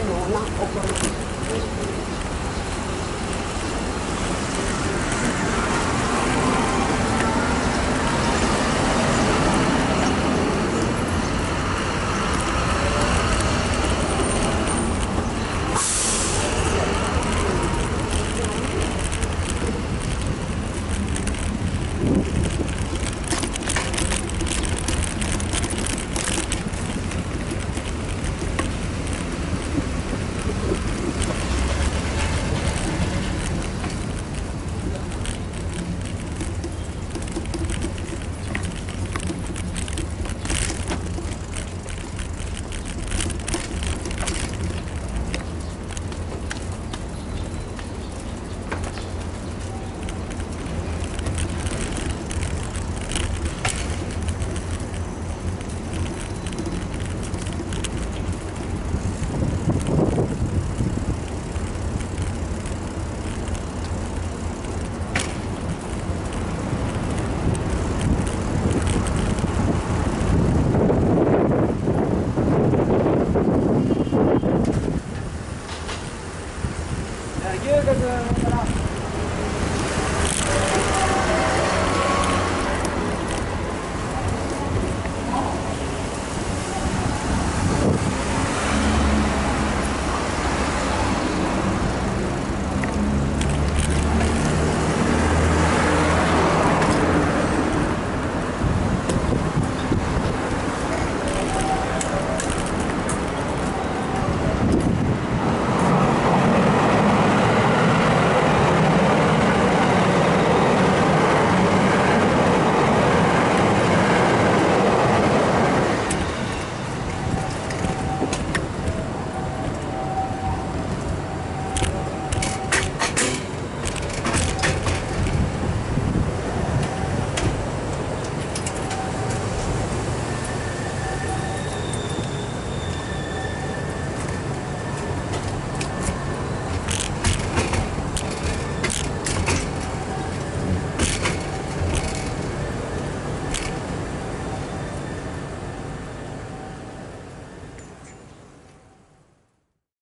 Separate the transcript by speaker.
Speaker 1: 什么呢？哦。